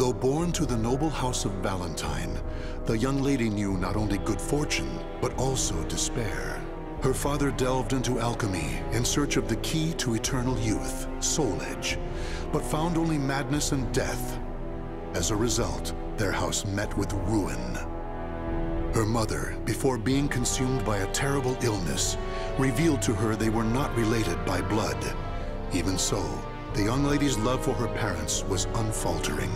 Though born to the noble house of Valentine, the young lady knew not only good fortune, but also despair. Her father delved into alchemy in search of the key to eternal youth, Soul Edge, but found only madness and death. As a result, their house met with ruin. Her mother, before being consumed by a terrible illness, revealed to her they were not related by blood. Even so, the young lady's love for her parents was unfaltering.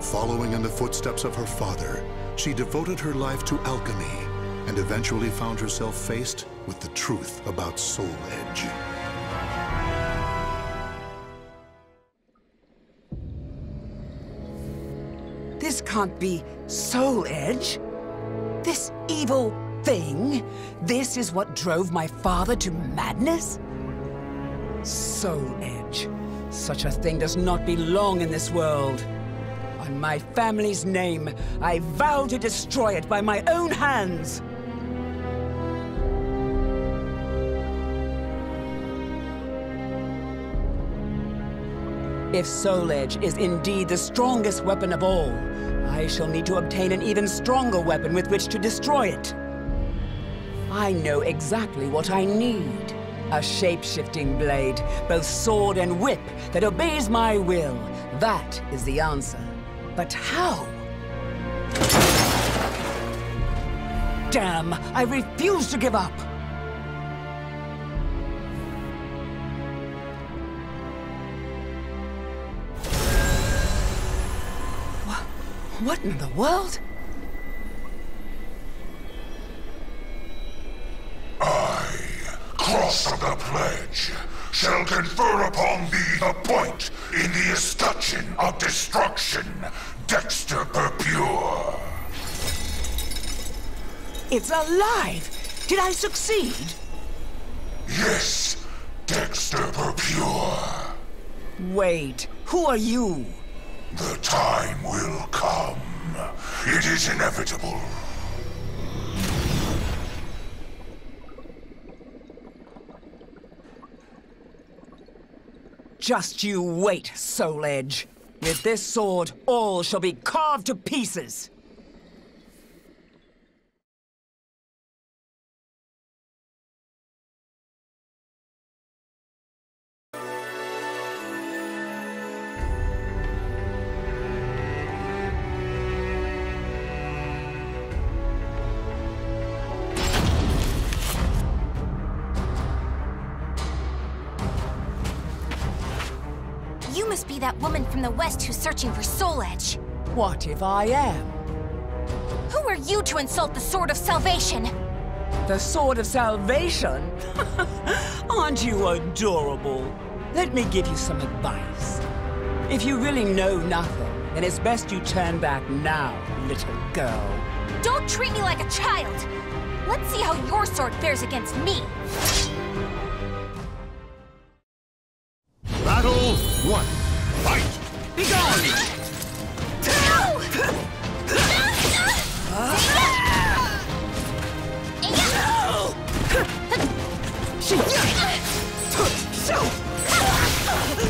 Following in the footsteps of her father, she devoted her life to alchemy and eventually found herself faced with the truth about Soul Edge. This can't be Soul Edge. This evil thing? This is what drove my father to madness? Soul Edge. Such a thing does not belong in this world. On my family's name, I vow to destroy it by my own hands. If Soul Edge is indeed the strongest weapon of all, I shall need to obtain an even stronger weapon with which to destroy it. I know exactly what I need. A shape-shifting blade, both sword and whip, that obeys my will. That is the answer. But how? Damn! I refuse to give up! What in the world? I, Cross of the Pledge, shall confer upon thee the point in the escutcheon of destruction, Dexter Purpure. It's alive! Did I succeed? Yes, Dexter Purpure. Wait, who are you? The time will come. It is inevitable. Just you wait, Soul Edge. With this sword, all shall be carved to pieces. From the West who's searching for Soul Edge. What if I am? Who are you to insult the Sword of Salvation? The Sword of Salvation? Aren't you adorable? Let me give you some advice. If you really know nothing, then it's best you turn back now, little girl. Don't treat me like a child! Let's see how your sword fares against me.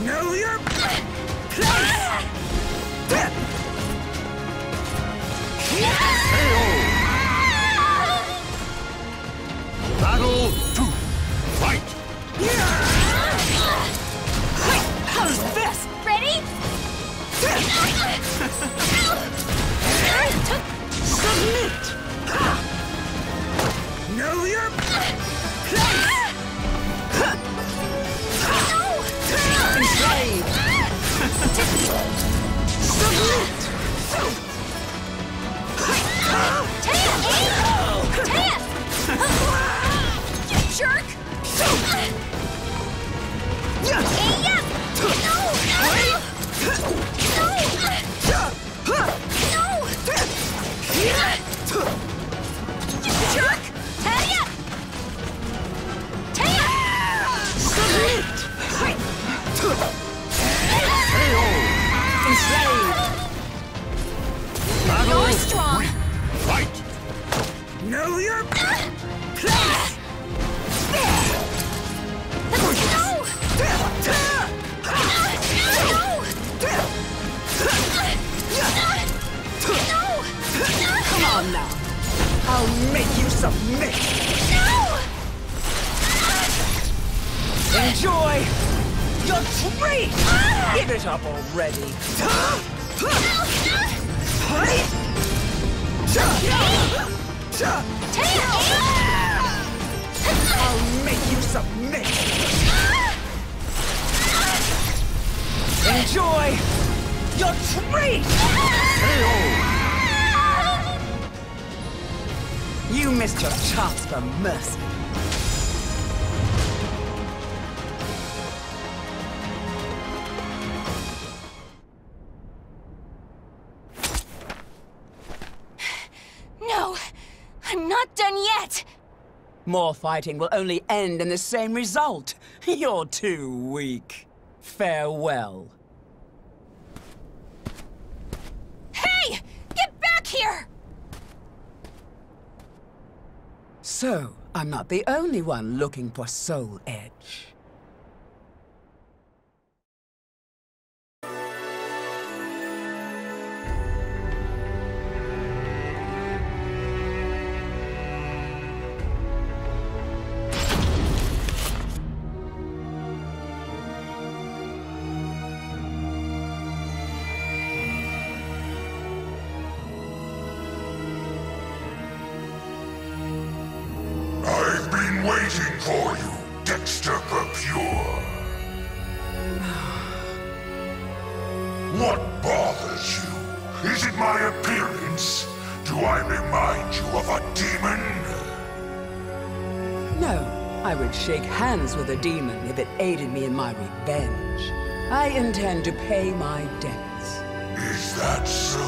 Know your place! Submit. Enjoy your treat! Ah! Give it up already. I'll make you submit. Enjoy your treat! Ah! You missed your chance for mercy. No! I'm not done yet! More fighting will only end in the same result. You're too weak. Farewell. Hey! Get back here! So, I'm not the only one looking for Soul Edge. Been waiting for you, Dexter Purpure. what bothers you? Is it my appearance? Do I remind you of a demon? No, I would shake hands with a demon if it aided me in my revenge. I intend to pay my debts. Is that so?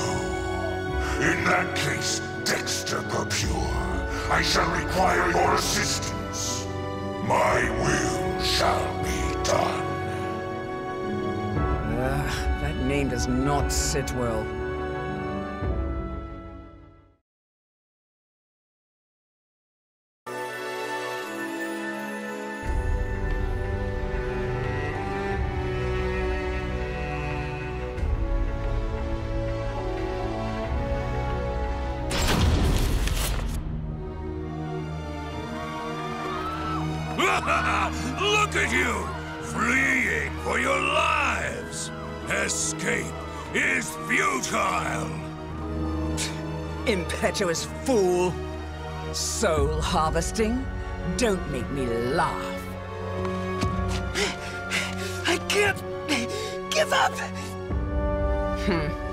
In that case, Dexter Purpure, I shall require your assistance. My will shall be done. Ugh, that name does not sit well. Look at you! Fleeing for your lives! Escape is futile! Impetuous fool! Soul harvesting? Don't make me laugh. I can't give up! Hey!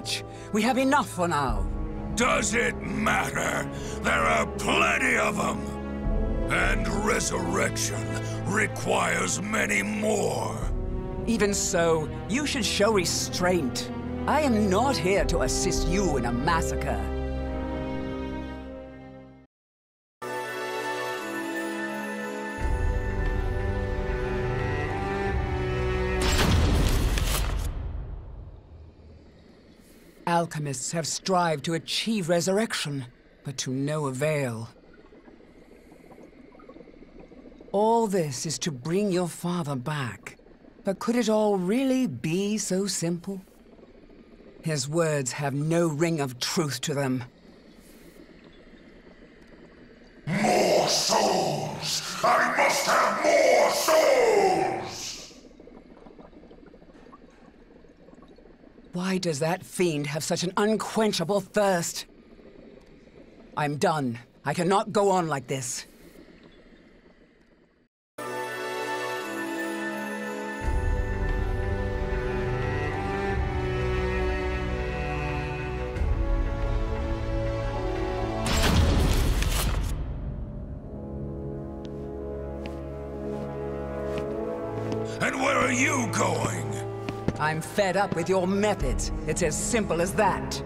Much. We have enough for now. Does it matter? There are plenty of them! And resurrection requires many more. Even so, you should show restraint. I am not here to assist you in a massacre. Alchemists have strived to achieve resurrection, but to no avail. All this is to bring your father back. But could it all really be so simple? His words have no ring of truth to them. More souls! I must have more souls! Why does that fiend have such an unquenchable thirst? I'm done. I cannot go on like this. And where are you going? I'm fed up with your methods. It's as simple as that.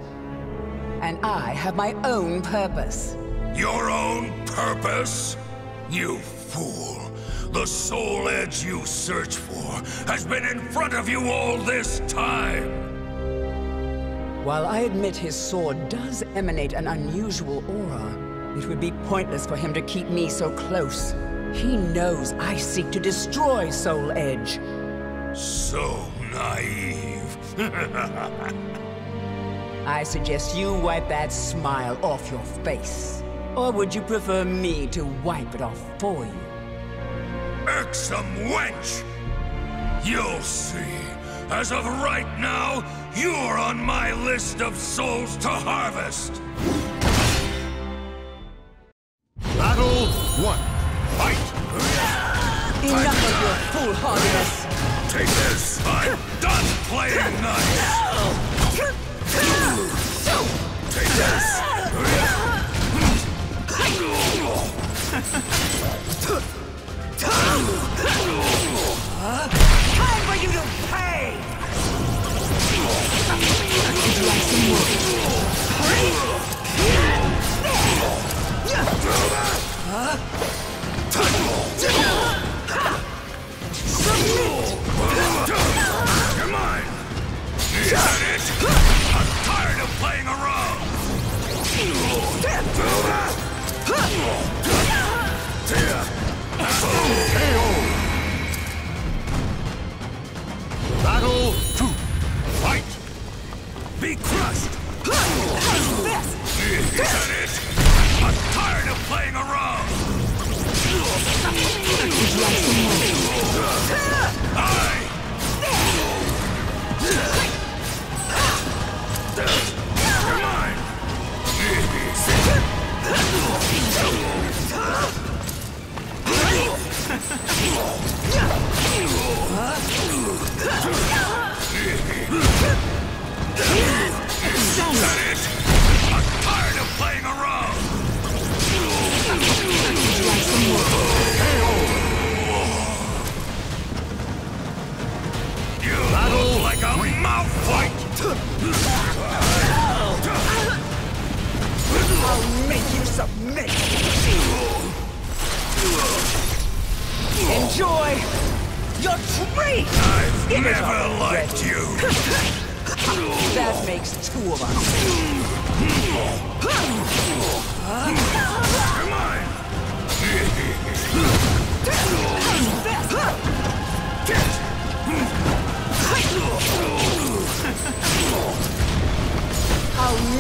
And I have my own purpose. Your own purpose? You fool. The soul edge you search for has been in front of you all this time. While I admit his sword does emanate an unusual aura, it would be pointless for him to keep me so close. He knows I seek to destroy Soul Edge. So naive. I suggest you wipe that smile off your face. Or would you prefer me to wipe it off for you? Irksome wench! You'll see. As of right now, you're on my list of souls to harvest. Battle one. Fight! Enough of your foolhardiness! I'll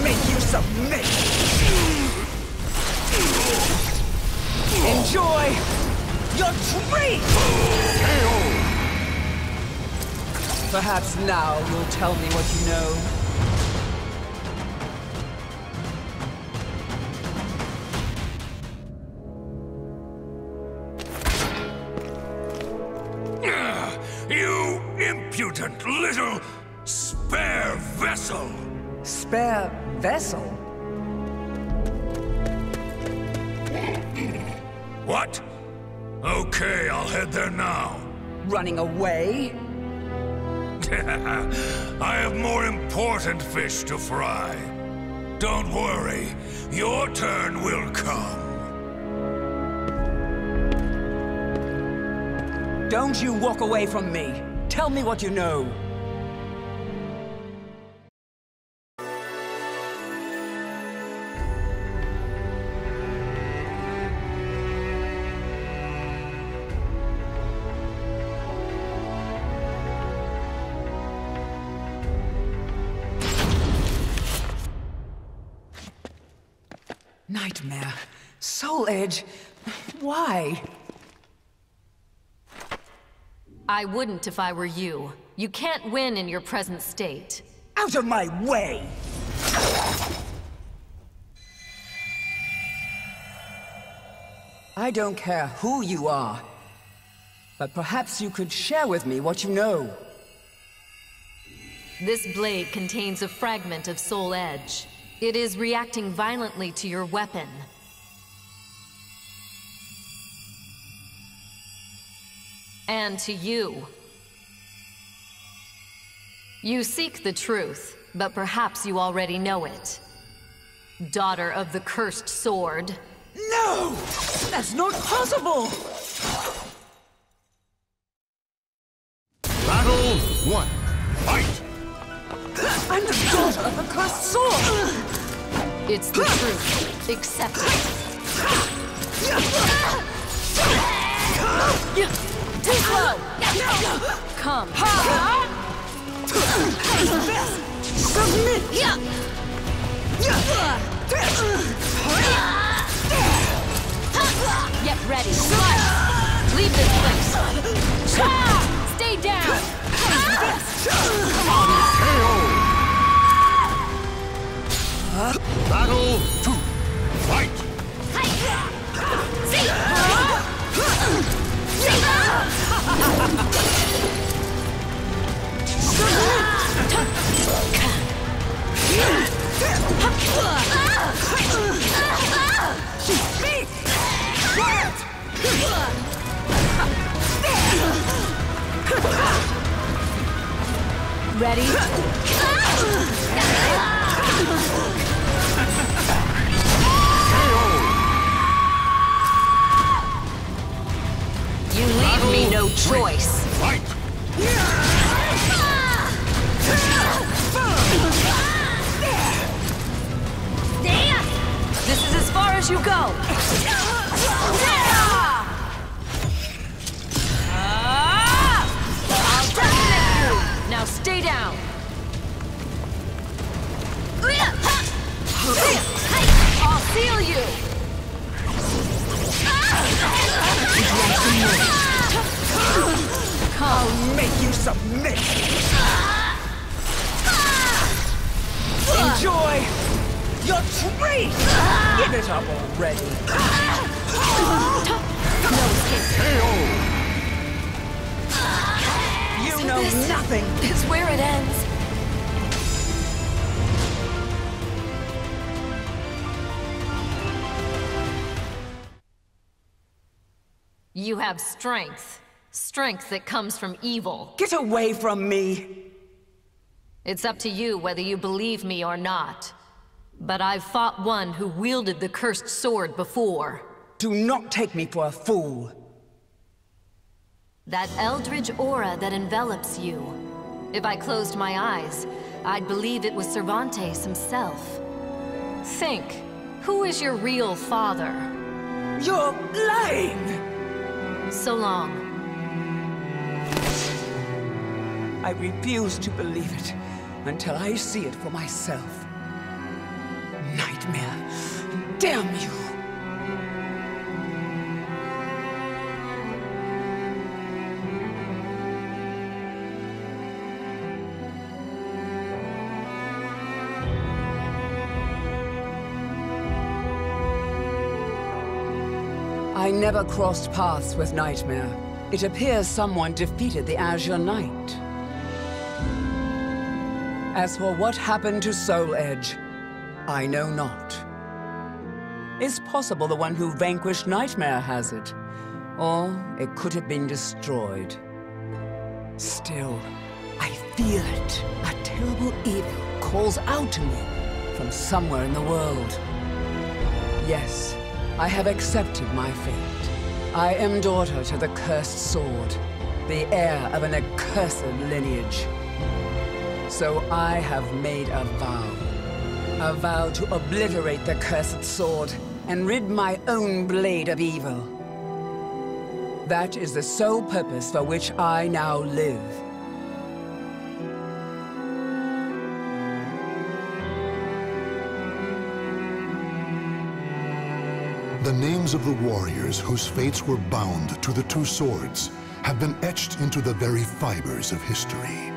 make you submit! Enjoy your treat! Perhaps now you'll tell me what you know. Impudent little spare vessel. Spare vessel? What? Okay, I'll head there now. Running away? I have more important fish to fry. Don't worry, your turn will come. Don't you walk away from me. Tell me what you know. Nightmare. Soul Edge. Why? I wouldn't if I were you. You can't win in your present state. Out of my way! I don't care who you are, but perhaps you could share with me what you know. This blade contains a fragment of Soul Edge. It is reacting violently to your weapon. And to you. You seek the truth, but perhaps you already know it. Daughter of the Cursed Sword. No! That's not possible! Battle one. Fight! I'm the daughter of the cursed sword! It's the truth. Accept it. Too slow! Come. Submit! Get ready. Fight! Leave this place. Ah! Stay down! Battle two. Choice. Fight! This is as far as you go. Enjoy your treat! Give it up already! No escape. You know nothing! It's where it ends. You have strength. Strength that comes from evil. Get away from me! It's up to you whether you believe me or not. But I've fought one who wielded the cursed sword before. Do not take me for a fool! That eldritch aura that envelops you. If I closed my eyes, I'd believe it was Cervantes himself. Think, who is your real father? You're lying! So long. I refuse to believe it until I see it for myself. Nightmare! Damn you! I never crossed paths with Nightmare. It appears someone defeated the Azure Knight. As for what happened to Soul Edge, I know not. It's possible the one who vanquished Nightmare has it, or it could have been destroyed. Still, I feel it. A terrible evil calls out to me from somewhere in the world. Yes, I have accepted my fate. I am daughter to the cursed sword, the heir of an accursed lineage. So I have made a vow. A vow to obliterate the cursed sword and rid my own blade of evil. That is the sole purpose for which I now live. The names of the warriors whose fates were bound to the two swords have been etched into the very fibers of history.